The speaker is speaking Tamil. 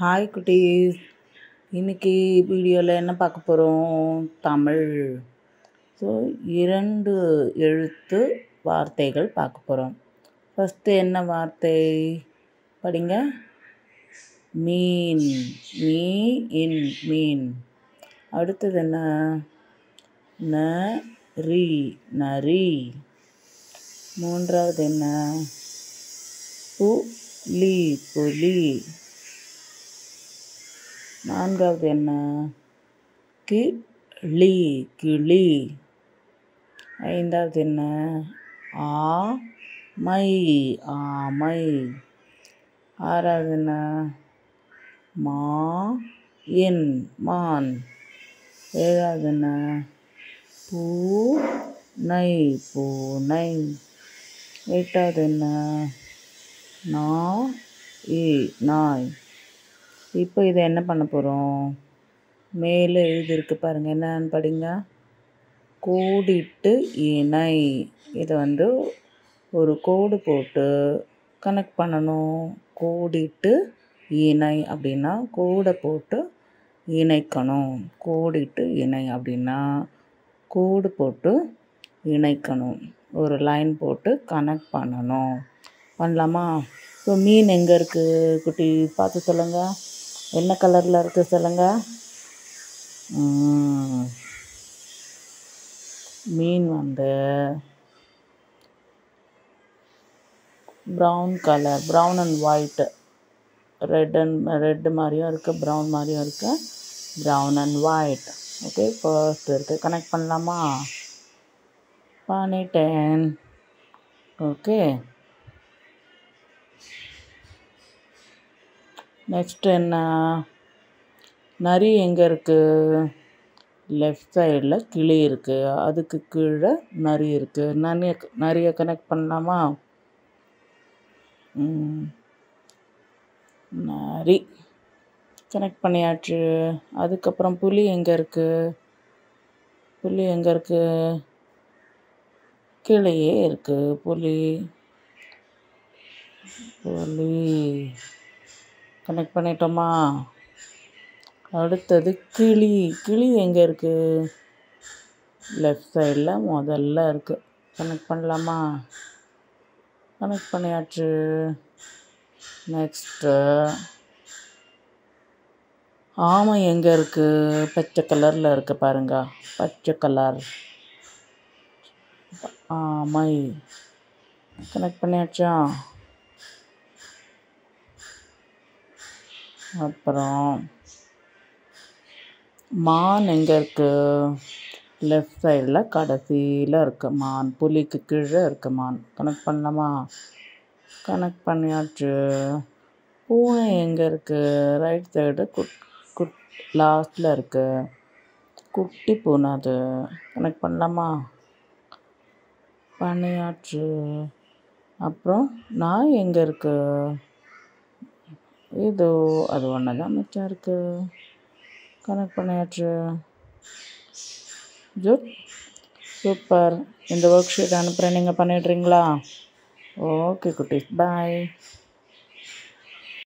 ஹாய் குட்டீஸ். இன்னைக்கு வீடியோவில் என்ன பார்க்க போகிறோம் தமிழ். ஸோ இரண்டு எழுத்து வார்த்தைகள் பார்க்க போகிறோம் ஃபஸ்ட்டு என்ன வார்த்தை? படிங்க. மீன். மீ இன் மீன். அடுத்தது என்ன? ந ரி நரி. மூன்றாவது என்ன? புலி புலி. நான்காவது என்ன? கிளி கிளி. ஐந்தாவது என்ன? ஆ மை ஆமை. ஆறாவது என்ன? மா என் மான். ஏழாவது என்ன? பூ நை பூனை. எட்டாவது என்ன? நா ஏ நாய். இப்போ இதை என்ன பண்ண போகிறோம் மேலே எழுதியிருக்கு பாருங்கள் என்னன்னு படிங்க. கோடிட்டு இணை. இதை வந்து ஒரு கோடு போட்டு கனெக்ட் பண்ணணும். கோடிட்டு இணை அப்படின்னா கோடை போட்டு இணைக்கணும். கோடிட்டு இணை அப்படின்னா கோடு போட்டு இணைக்கணும். ஒரு லைன் போட்டு கனெக்ட் பண்ணணும். பண்ணலாமா? இப்போ மீன் எங்கே இருக்குது குட்டி பார்த்து சொல்லுங்கள் என்ன கலரில் இருக்குது சொல்லுங்கள் மீன் வந்து brown colour brown and white red and red மாதிரியும் இருக்குது ப்ரௌன் மாதிரியும் இருக்குது brown and white okay first இருக்குது கனெக்ட் பண்ணலாமா? பண்ணிட்டேன். ஓகே நெக்ஸ்ட் என்ன? நரி எங்கே இருக்குது லெஃப்ட் சைடில் கிளி இருக்குது அதுக்கு கீழே நரி இருக்குது நரிய நரியை கனெக்ட் பண்ணலாமா? நரி. கனெக்ட் பண்ணியாச்சு. அதுக்கப்புறம் புலி எங்கே இருக்குது புலி எங்கே இருக்குது கீழேயே இருக்குது புலி. புலி. கனெக்ட் பண்ணிட்டோமா? அடுத்தது கிளி. கிளி எங்கே இருக்குது லெஃப்ட் சைடில் முதல்ல இருக்குது கனெக்ட் பண்ணலாமா? கனெக்ட் பண்ணியாச்சு. நெக்ஸ்ட்டு ஆமை எங்கே இருக்குது பச்சை கலரில் இருக்குது பாருங்க. பச்சை கலர் ஆமை. கனெக்ட் பண்ணியாச்சா? அப்புறம் மான் எங்கே இருக்குது லெஃப்ட் சைடில் கடைசியில் இருக்கு மான். புலிக்கு கீழே இருக்கு மான். கனெக்ட் பண்ணலாமா? கனெக்ட் பண்ணியாச்சு. பூனை எங்கே இருக்குது ரைட் சைடு குட் குட் லாஸ்டில் இருக்குது குட்டி பூனை அது. கனெக்ட் பண்ணலாமா? பண்ணியாச்சு. அப்புறம் நாய் எங்கே இருக்குது இதோ அது ஒன்று தான் மிச்சம் இருக்குது கனெக்ட் பண்ணியாச்சு. ஜூட். சூப்பர். இந்த ஒர்க் ஷீட் அனுப்புகிறேன் நீங்கள் பண்ணிடுறீங்களா? ஓகே குட்டீஸ். பாய்